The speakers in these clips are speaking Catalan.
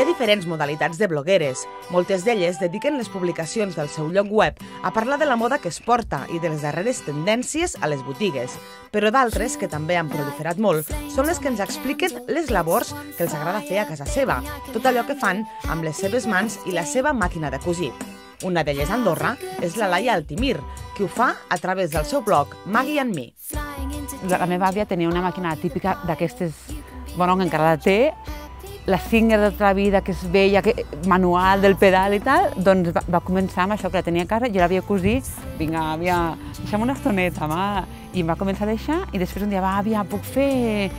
ha diferents modalitats de blogueres. Moltes d'elles dediquen les publicacions del seu lloc web a parlar de la moda que es porta i de les darreres tendències a les botigues. Però d'altres, que també han proliferat molt, són les que ens expliquen les labors que els agrada fer a casa seva, tot allò que fan amb les seves mans i la seva màquina de cosir. Una d'elles a Andorra és la Laia Altimir, que ho fa a través del seu blog Maggie and Me. La meva àvia tenia una màquina típica d'aquestes, bueno, que encara la té, la Singer de la vida, que és vella, que, manual del pedal i tal, doncs va, va començar amb això que la tenia a casa, jo l'havia cosir, vinga, àvia, deixa'm una estoneta, mà, i em va començar a deixar, i després un dia, va, àvia, puc fer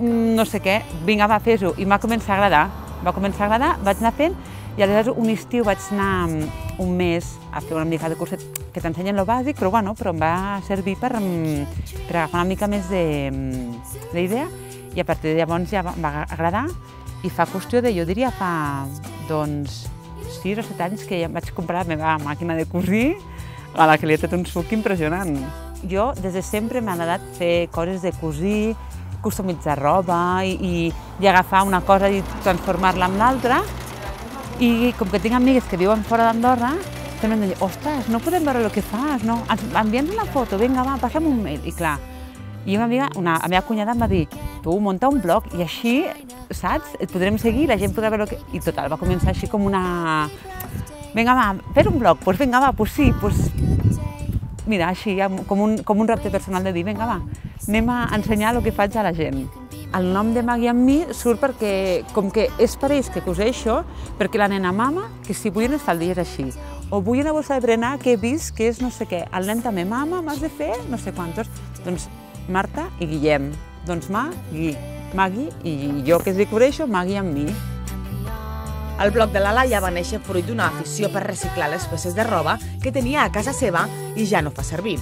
no sé què, vinga, va, fes-ho, i m'ha començat a agradar, va començar a agradar, vaig anar fent, i aleshores un estiu vaig anar mm, un mes a fer una mica de curset que t'ensenyen lo bàsic, però, bueno, però em va servir per, mm, per agafar una mica més mm, d'idea i a partir de llavors ja em va agradar i fa qüestió de, jo diria, fa doncs 6 o 7 anys que ja vaig comprar la meva màquina de cosir a la que li he fet un suc impressionant. Jo des de sempre m'ha agradat fer coses de cosir, customitzar roba i, i, i agafar una cosa i transformar-la en l'altra i com que tinc amigues que viuen fora d'Andorra, també em deien, ostres, no podem veure el que fas, no? Envia'ns una foto, vinga, va, passa'm un mail. I clar, i una amiga, una, la meva cunyada em va dir, tu, munta un blog i així, saps, et podrem seguir, la gent podrà veure el que... I total, va començar així com una... Vinga, va, fer un blog, doncs pues vinga, va, pues sí, pues... Mira, així, com un, com un repte personal de dir, vinga, va, anem a ensenyar el que faig a la gent. El nom de Maggie amb mi surt perquè, com que és per ells que coseixo, perquè la nena mama, que si vull unes faldilles així, o vull una bossa de berenar que he vist que és no sé què, el nen també, mama, m'has de fer no sé quantos. Doncs Marta i Guillem, doncs Magui, Magui i jo que es cobreixo, Magui amb mi. El blog de la Laia va néixer fruit d'una afició per reciclar les peces de roba que tenia a casa seva i ja no fa servir.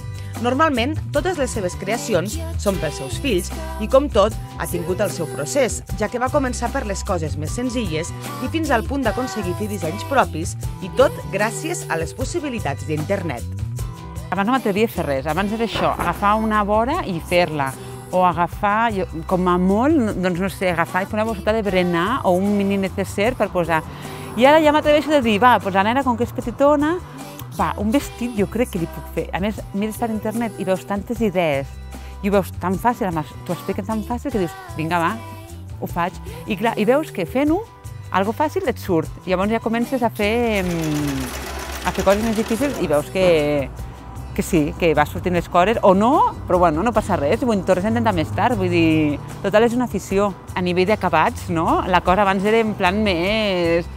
Normalment, totes les seves creacions són pels seus fills i, com tot, ha tingut el seu procés, ja que va començar per les coses més senzilles i fins al punt d'aconseguir fer dissenys propis i tot gràcies a les possibilitats d'internet. Abans no m'atrevia a fer res, abans era això, agafar una vora i fer-la, o agafar, jo, com a molt, doncs no sé, agafar i fer una bosseta de berenar o un mini necesser per posar. I ara ja m'atreveixo a dir, va, doncs la nena, com que és petitona, va, un vestit jo crec que li puc fer. A més, mires per internet i veus tantes idees i ho veus tan fàcil, t'ho expliquen tan fàcil que dius, vinga, va, ho faig. I clar, i veus que fent-ho, algo fàcil et surt. Llavors ja comences a fer, a fer coses més difícils i veus que, que sí, que va sortint les coses, o no, però bueno, no passa res, vull, tornes a intentar més tard, vull dir, total és una afició. A nivell d'acabats, no? La cosa abans era en plan més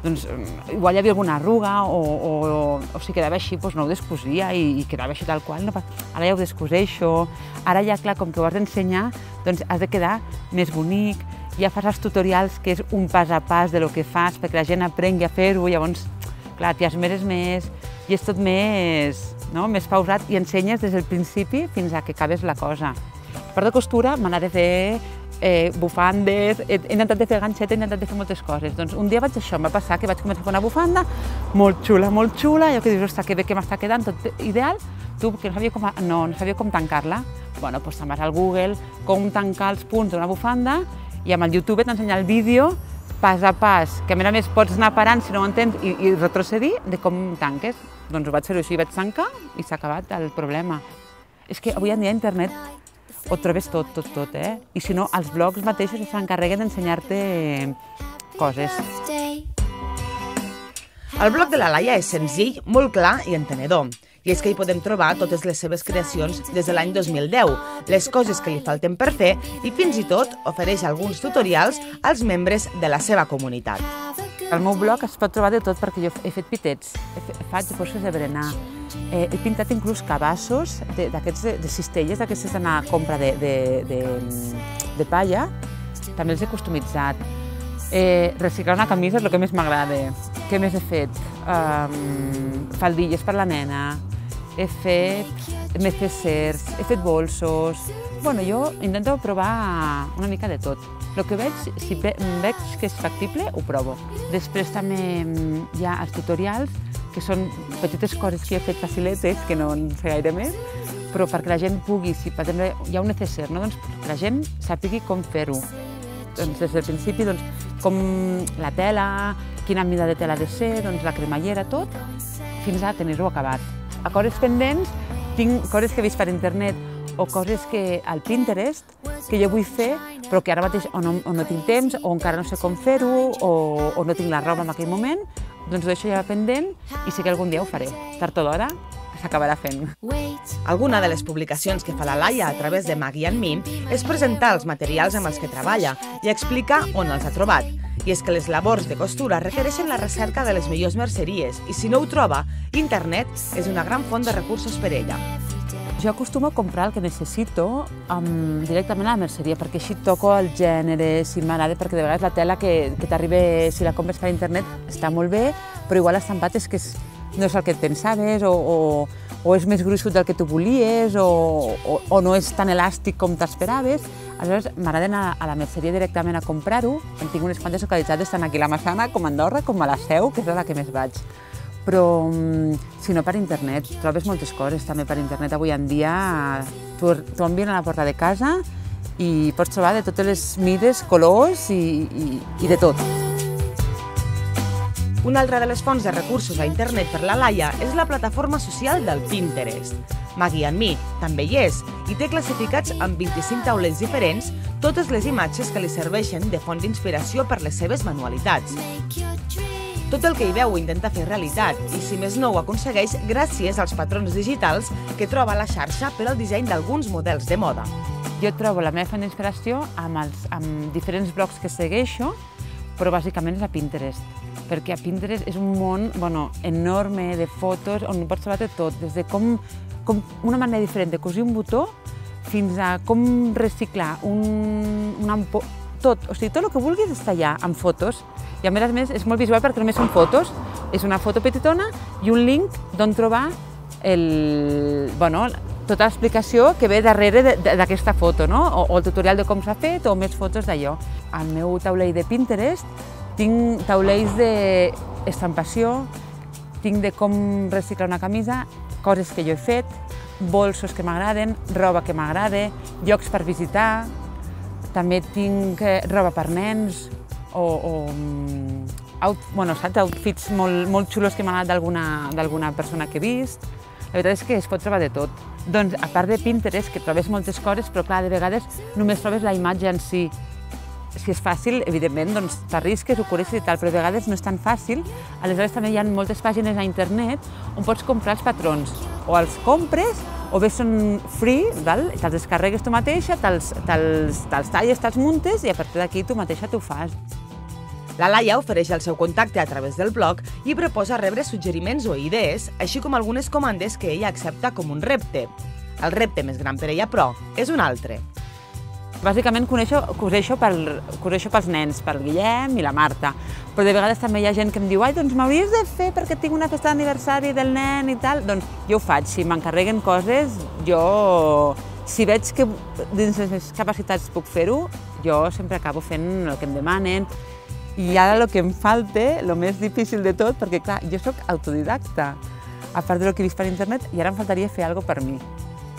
doncs igual hi havia alguna arruga o, o, o si quedava així doncs no ho descosia i, i quedava així tal qual. No, ara ja ho descoseixo, ara ja, clar, com que ho has d'ensenyar, doncs has de quedar més bonic, ja fas els tutorials que és un pas a pas de lo que fas perquè la gent aprengui a fer-ho, llavors, clar, t'hi esmeres més i és tot més, no? més pausat i ensenyes des del principi fins a que acabes la cosa. Per de costura m'ha de fer eh, bufandes, he, he intentat de fer ganxeta, he intentat de fer moltes coses. Doncs un dia vaig això, em va passar que vaig començar a fer una bufanda molt xula, molt xula, jo que dius, ostres, que bé que m'està quedant, tot ideal, tu, que no sabia com, no, no sabia com tancar-la. Bueno, doncs te'n vas al Google, com tancar els punts d'una bufanda, i amb el YouTube t'ensenya el vídeo pas a pas, que a més a més pots anar parant si no ho entens i, i retrocedir de com tanques. Doncs ho vaig fer així, vaig tancar i s'ha acabat el problema. És que avui en dia internet ho trobes tot, tot, tot, eh? I si no, els blogs mateixos s'encarreguen d'ensenyar-te coses. El blog de la Laia és senzill, molt clar i entenedor. I és que hi podem trobar totes les seves creacions des de l'any 2010, les coses que li falten per fer i fins i tot ofereix alguns tutorials als membres de la seva comunitat. Al meu blog es pot trobar de tot perquè jo he fet pitets, he fet, faig bosses de berenar, eh, he pintat inclús cabassos d'aquests de, de cistelles, d'aquestes d'anar a compra de, de, de, de palla, també els he customitzat. Eh, reciclar una camisa és el que més m'agrada. Què més he fet? Um, faldilles per la nena, he fet necessers, he fet bolsos... Bueno, jo intento provar una mica de tot. El que veig, si veig que és factible, ho provo. Després també mm, hi ha els tutorials, que són petites coses que he fet faciletes, que no en sé gaire més, però perquè la gent pugui, si per exemple hi ha un necesser, no? doncs que la gent sàpigui com fer-ho. Doncs des del principi, doncs, com la tela, quina mida de tela ha de ser, doncs la cremallera, tot, fins a tenir-ho acabat. A coses pendents, tinc coses que he vist per internet o coses que al Pinterest que jo vull fer però que ara mateix o no, o no tinc temps o encara no sé com fer-ho o, o no tinc la roba en aquell moment, doncs ho deixo ja pendent i sé que algun dia ho faré. Tard o d'hora s'acabarà fent. Alguna de les publicacions que fa la Laia a través de Maggie and Min és presentar els materials amb els que treballa i explicar on els ha trobat. I és que les labors de costura requereixen la recerca de les millors merceries i si no ho troba, internet és una gran font de recursos per ella. Jo acostumo a comprar el que necessito um, directament a la merceria, perquè així toco el gènere, si m'agrada, perquè de vegades la tela que, que t'arriba, si la compres per internet, està molt bé, però igual l'estampat és que és, no és el que et pensaves, o, o, o és més gruixut del que tu volies, o, o, o no és tan elàstic com t'esperaves. Aleshores, m'agrada anar a la merceria directament a comprar-ho. En tinc unes quantes localitats, tant aquí a la Massana, com a Andorra, com a la Seu, que és a la que més vaig però mm, si no per internet, trobes moltes coses també per internet. Avui en dia t'ho envien a la porta de casa i pots trobar de totes les mides, colors i, i, i de tot. Una altra de les fonts de recursos a internet per la Laia és la plataforma social del Pinterest. Maggie and Me també hi és i té classificats amb 25 taulers diferents totes les imatges que li serveixen de font d'inspiració per les seves manualitats. Tot el que hi veu ho intenta fer realitat i, si més no, ho aconsegueix gràcies als patrons digitals que troba a la xarxa per al disseny d'alguns models de moda. Jo trobo la meva font d'inspiració amb, els, amb diferents blogs que segueixo, però bàsicament és a Pinterest, perquè a Pinterest és un món bueno, enorme de fotos on pots trobar de tot, des de com, com una manera diferent de cosir un botó fins a com reciclar un, un ampoll, tot, o sigui, tot el que vulguis està allà, amb fotos, i a més a més és molt visual perquè només són fotos, és una foto petitona i un link d'on trobar el, bueno, tota l'explicació que ve darrere d'aquesta foto, no? O, o el tutorial de com s'ha fet o més fotos d'allò. Al meu taulell de Pinterest tinc taulells d'estampació, tinc de com reciclar una camisa, coses que jo he fet, bolsos que m'agraden, roba que m'agrada, llocs per visitar, també tinc eh, roba per nens o, o mm, out, bueno, saps, outfits molt, molt xulos que m'han anat d'alguna persona que he vist. La veritat és que es pot trobar de tot. Doncs, a part de Pinterest, que trobes moltes coses, però clar, de vegades només trobes la imatge en si. Si és fàcil, evidentment, doncs t'arrisques, ho coneixes i tal, però de vegades no és tan fàcil. Aleshores també hi ha moltes pàgines a internet on pots comprar els patrons. O els compres o bé són free, te'ls descarregues tu mateixa, te'ls te talles, te'ls muntes i a partir d'aquí tu mateixa t'ho fas. La Laia ofereix el seu contacte a través del blog i proposa rebre suggeriments o idees, així com algunes comandes que ella accepta com un repte. El repte més gran per ella, però, és un altre. Bàsicament coneixo, coseixo, pel, coseixo pels nens, pel Guillem i la Marta, però de vegades també hi ha gent que em diu ai, doncs m'hauries de fer perquè tinc una festa d'aniversari del nen i tal. Doncs jo ho faig, si m'encarreguen coses, jo, si veig que dins les meves capacitats puc fer-ho, jo sempre acabo fent el que em demanen. I ara el que em falta, el més difícil de tot, perquè clar, jo sóc autodidacta, a part del que he vist per internet, i ara em faltaria fer alguna per mi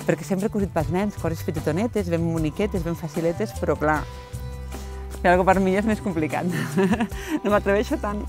perquè sempre he cosit pels nens, coses petitonetes, ben boniquetes, ben faciletes, però clar, fer alguna per mi és més complicat. no m'atreveixo tant.